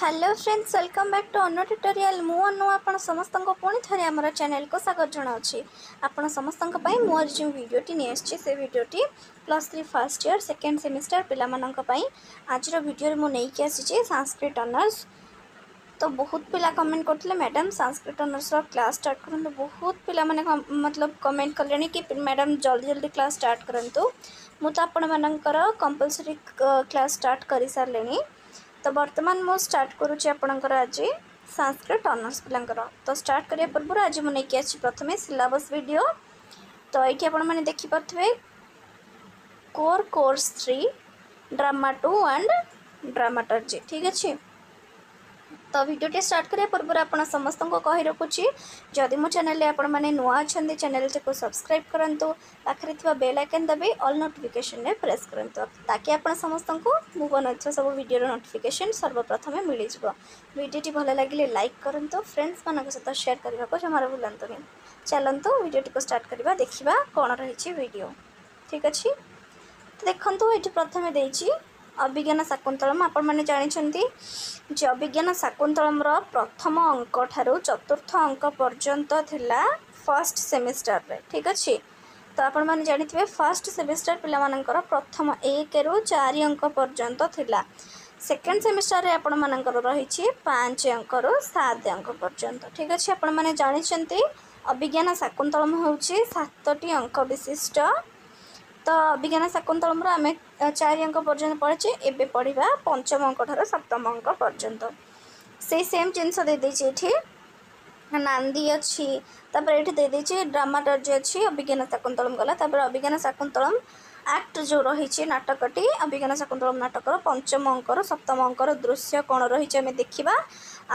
hello friends welcome back to Anu tutorial ମୁଁ ଅନୁ ଆପଣ ସମସ୍ତଙ୍କୁ ପୁଣି ଥରେ ଆମର ଚ୍ୟାନେଲ୍କୁ ସ୍ୱାଗତ ଜଣାଉଛି ଆପଣ ସମସ୍ତଙ୍କ ପାଇଁ ମୁଁ ଆଜି ଯେଉଁ ଭିଡ଼ିଓଟି ନେଇ ଆସିଛି ସେ ଭିଡ଼ିଓଟି plus three first year second semester ପିଲାମାନଙ୍କ ପାଇଁ ଆଜିର ଭିଡ଼ିଓରେ ମୁଁ ନେଇକି ଆସିଛି ସାଂସ୍କ୍ରିଟ୍ ଅନର୍ସ ତ ବହୁତ ପିଲା କମେଣ୍ଟ କରୁଥିଲେ ମ୍ୟାଡ଼ାମ୍ ସାଂସ୍କ୍ରିଟ୍ ଅନର୍ସର କ୍ଲାସ୍ ଷ୍ଟାର୍ଟ କରନ୍ତୁ ବହୁତ ପିଲାମାନେ ମତଲବ କମେଣ୍ଟ କଲେଣି କି ମ୍ୟାଡ଼ାମ୍ ଜଲ୍ଦି ଜଲ୍ଦି କ୍ଲାସ୍ ଷ୍ଟାର୍ଟ କରନ୍ତୁ ମୁଁ ତ ଆପଣମାନଙ୍କର କମ୍ପଲସରି କ୍ଲାସ୍ ଷ୍ଟାର୍ଟ କରିସାରିଲିଣି তো বর্তমান মু স্টার্ট করুছি আপনার আজ সংস্কৃত অনার্স পিলাঙ্কর তো স্টার্ট করা পূর্ব আজ মু নেই আসছি প্রথমে সিলাবস ভিডিও তো এইটি আপনার দেখিপারে core course three drama two and dramaturgy ঠিক আছে তো ভিডিওটি স্টার্ট করা পূর্ব আপনার সমস্ত কহি রাখুছি যদি মো চ্যানেল আপনার মানে নূয়া অনেক চ্যানেলটি সবসক্রাইব করতু পাখে থাকা বেল আইকন দেবে অল নোটিফিকেসন প্রেস করতু তাকি আপনার সমস্ত মু বনাইଥିବା সব ভিডিওর নোটিফিকেসন সর্বপ্রথমে মিলিযোগ ভিডিওটি ভালো লাগলে লাইক করতু ফ্রেন্ডস মান সহ সেয়ার করা জমার ভুলতুনি ଚାଲନ୍ତୁ ଭିଡ଼ିଓଟିକୁ ଷ୍ଟାର୍ଟ କରିବା ଦେଖିବା କ'ଣ ରହିଛି ଭିଡ଼ିଓ ଠିକ୍ ଅଛି ତ ଦେଖନ୍ତୁ ଏଠି ପ୍ରଥମେ ଦେଇଛି ଅଭିଜ୍ଞାନ ଶାକୁନ୍ତଳମ୍ ଆପଣମାନେ ଜାଣିଛନ୍ତି ଯେ ଅଭିଜ୍ଞାନ ଶାକୁନ୍ତଳମ୍ର ପ୍ରଥମ ଅଙ୍କ ଠାରୁ ଚତୁର୍ଥ ଅଙ୍କ ପର୍ଯ୍ୟନ୍ତ ଥିଲା ଫାର୍ଷ୍ଟ ସେମିଷ୍ଟାରରେ ଠିକ୍ ଅଛି ତ ଆପଣମାନେ ଜାଣିଥିବେ ଫାର୍ଷ୍ଟ ସେମିଷ୍ଟାର ପିଲାମାନଙ୍କର ପ୍ରଥମ ଏକରୁ ଚାରି ଅଙ୍କ ପର୍ଯ୍ୟନ୍ତ ଥିଲା ସେକେଣ୍ଡ ସେମିଷ୍ଟାରରେ ଆପଣମାନଙ୍କର ରହିଛି ପାଞ୍ଚ ଅଙ୍କରୁ ସାତ ଅଙ୍କ ପର୍ଯ୍ୟନ୍ତ ଠିକ୍ ଅଛି ଆପଣମାନେ ଜାଣିଛନ୍ତି ଅଭିଜ୍ଞାନ ଶାକୁନ୍ତଳମ୍ ହେଉଛି ସାତଟି ଅଙ୍କ ବିଶିଷ୍ଟ ତ ବିଜ୍ଞାନ ଶାକୁନ୍ତଳମ୍ ଆମେ ଚାରି ଅଙ୍କ ପର୍ଯ୍ୟନ୍ତ ପଢ଼ିଛେ ଏବେ ପଢ଼ିବା ପଞ୍ଚମ ଅଙ୍କଠାରୁ ସପ୍ତମ ଅଙ୍କ ପର୍ଯ୍ୟନ୍ତ ସେଇ ସେମ୍ ଜିନିଷ ଦେଇଦେଇଛି ଏଠି ନାନ୍ଦି ଅଛି ତାପରେ ଏଠି ଦେଇଦେଇଛି ଡ୍ରାମାଟର୍ଜି ଅଛି ଅଭିଜ୍ଞାନ ଶାକୁନ୍ତଳମ୍ ଗଲା ତାପରେ ଅଭିଜ୍ଞାନ ଶାକୁନ୍ତଳମ୍ ଆକ୍ଟ ଯେଉଁ ରହିଛି ନାଟକଟି ଅଭିଜ୍ଞାନ ଶାକୁନ୍ତଳମ୍ ନାଟକର ପଞ୍ଚମ ଅଙ୍କର ସପ୍ତମ ଅଙ୍କର ଦୃଶ୍ୟ କ'ଣ ରହିଛି ଆମେ ଦେଖିବା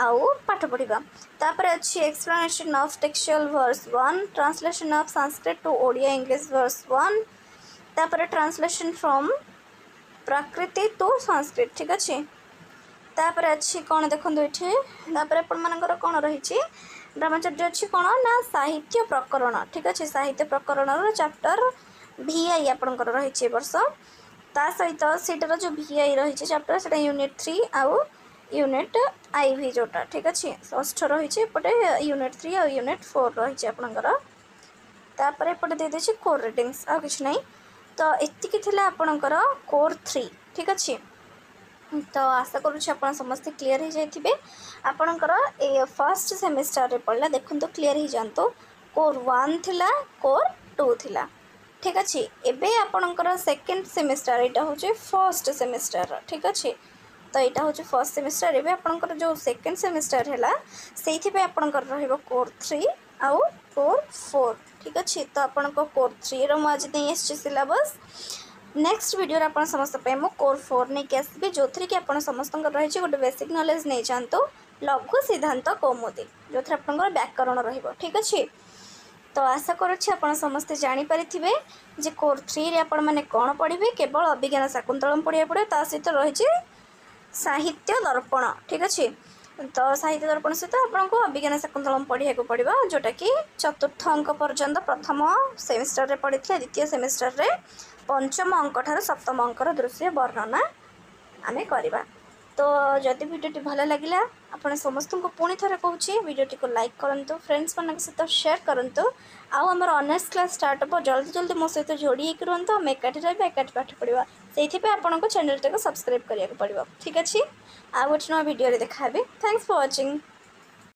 ଆଉ ପାଠ ପଢ଼ିବା ତାପରେ ଅଛି explanation of textual verse one translation of Sanskrit to Odia English verse one তারপরে translation from Prakrit to Sanskrit ঠিক আছে তাপরে ଅଛି କ'ଣ ଦେଖନ୍ତୁ ଏଠି ତାପରେ ଆପଣମାନଙ୍କର କ'ଣ ରହିଛି ବ୍ରହ୍ମଚର୍ଯ୍ୟ ଅଛି କ'ଣ ନା ସାହିତ୍ୟ ପ୍ରକରଣ ଠିକ୍ ଅଛି ସାହିତ୍ୟ ପ୍ରକରଣର ଚାପ୍ଟର ଭିଆଇ ଆପଣଙ୍କର ରହିଛି ଏ ବର୍ଷ ତା ସହିତ ସେଇଟାର ଯେଉଁ ଭିଆଇ ରହିଛି ଚାପ୍ଟର ସେଇଟା ୟୁନିଟ୍ ଥ୍ରୀ ଆଉ ୟୁନିଟ୍ ଆଇ ଭି ଯେଉଁଟା ଠିକ୍ ଅଛି ଷଷ୍ଠ ରହିଛି ଏପଟେ ୟୁନିଟ୍ ଥ୍ରୀ ଆଉ ୟୁନିଟ୍ ଫୋର୍ ରହିଛି ଆପଣଙ୍କର ତାପରେ ଏପଟେ ଦେଇଦେଇଛି କୋର୍ ରିଡ଼ିଙ୍ଗସ୍ ଆଉ କିଛି ନାହିଁ তো ଏତିକି ଥିଲା ଆପଣଙ୍କର କୋର୍ ଥ୍ରୀ ଠିକ୍ ଅଛି ତ ଆଶା କରୁଛି ଆପଣ ସମସ୍ତେ କ୍ଲିଅର୍ ହୋଇଯାଇଥିବେ ଆପଣଙ୍କର ଏ ଫାର୍ଷ୍ଟ ସେମିଷ୍ଟାରରେ ପଡ଼ିଲା ଦେଖନ୍ତୁ କ୍ଲିଅର୍ ହୋଇଯାଆନ୍ତୁ କୋର୍ ୱାନ୍ ଥିଲା କୋର୍ ଟୁ ଥିଲା ଠିକ୍ ଅଛି ଏବେ ଆପଣଙ୍କର ସେକେଣ୍ଡ ସେମିଷ୍ଟାର ଏଇଟା ହେଉଛି ଫାର୍ଷ୍ଟ ସେମିଷ୍ଟାରର ଠିକ୍ ଅଛି ତ ଏଇଟା ହେଉଛି ଫାର୍ଷ୍ଟ ସେମିଷ୍ଟାର ଏବେ ଆପଣଙ୍କର ଯେଉଁ ସେକେଣ୍ଡ ସେମିଷ୍ଟାର ହେଲା ସେଇଥିପାଇଁ ଆପଣଙ୍କର ରହିବ କୋର୍ ଥ୍ରୀ ଆଉ ଫୋର୍ ଫୋର୍ ଠିକ୍ ଅଛି ତ ଆପଣଙ୍କ କୋର୍ ଥ୍ରୀର ମୁଁ ଆଜି ନେଇ ଆସିଛି ସିଲାବସ୍ ନେକ୍ସଟ ଭିଡ଼ିଓରେ ଆପଣ ସମସ୍ତଙ୍କ ପାଇଁ ମୁଁ କୋର୍ ଫୋର୍ ନେଇକି ଆସିବି ଯେଉଁଥିରେ କି ଆପଣ ସମସ୍ତଙ୍କର ରହିଛି ଗୋଟେ ବେସିକ୍ ନଲେଜ୍ ନେଇଯାଆନ୍ତୁ ଲଘୁ ସିଦ୍ଧାନ୍ତ କୌମୁଦି ଯେଉଁଥିରେ ଆପଣଙ୍କର ବ୍ୟାକରଣ ରହିବ ଠିକ୍ ଅଛି ତ ଆଶା କରୁଛି ଆପଣ ସମସ୍ତେ ଜାଣିପାରିଥିବେ ଯେ କୋର୍ ଥ୍ରୀରେ ଆପଣମାନେ କ'ଣ ପଢ଼ିବେ କେବଳ ଅଭିଜ୍ଞାନ ଶାକୁନ୍ତଳମ୍ ପଢ଼ିବାକୁ ପଡ଼ିବ ତା ସହିତ ରହିଛି ସାହିତ୍ୟ ଦର୍ପଣ ଠିକ୍ ଅଛି ତ ସାହିତ୍ୟ ଦର୍ପଣ ସହିତ ଆପଣଙ୍କୁ ଅଭିଜ୍ଞାନ ଶାକୁନ୍ତଳମ୍ ପଢ଼ିବାକୁ ପଡ଼ିବ ଯେଉଁଟାକି ଚତୁର୍ଥ ଅଙ୍କ ପର୍ଯ୍ୟନ୍ତ ପ୍ରଥମ ସେମିଷ୍ଟରରେ ପଢ଼ିଥିଲେ ଦ୍ୱିତୀୟ ସେମିଷ୍ଟରରେ ପଞ୍ଚମ ଅଙ୍କଠାରୁ ସପ୍ତମ ଅଙ୍କର ଦୃଶ୍ୟ ବର୍ଣ୍ଣନା ଆମେ କରିବା তো ଯଦି ଭିଡ଼ିଓଟି ଭଲ ଲାଗିଲା ଆପଣ ସମସ୍ତଙ୍କୁ ପୁଣି ଥରେ କହୁଛି ଭିଡ଼ିଓଟିକୁ ଲାଇକ୍ କରନ୍ତୁ ଫ୍ରେଣ୍ଡସ୍ମାନଙ୍କ ସହିତ ସେୟାର କରନ୍ତୁ ଆଉ ଆମର ଅନର୍ସ କ୍ଲାସ୍ ଷ୍ଟାର୍ଟ ହେବ ଜଲ୍ଦି ଜଲ୍ଦି ମୋ ସହିତ ଯୋଡ଼ି ହେଇକି ରୁହନ୍ତୁ ଆମେ ଏକାଠି ରହିବା ଏକାଠି ପାଠ ପଢ଼ିବା ସେଇଥିପାଇଁ ଆପଣଙ୍କୁ ଚ୍ୟାନେଲ୍ଟାକୁ ସବସ୍କ୍ରାଇବ୍ କରିବାକୁ ପଡ଼ିବ ଠିକ୍ ଅଛି ଆଉ ଗୋଟେ ନୂଆ ଭିଡ଼ିଓରେ ଦେଖା ହେବି ଥ୍ୟାଙ୍କସ୍ ଫର୍ ୱାଚିଂ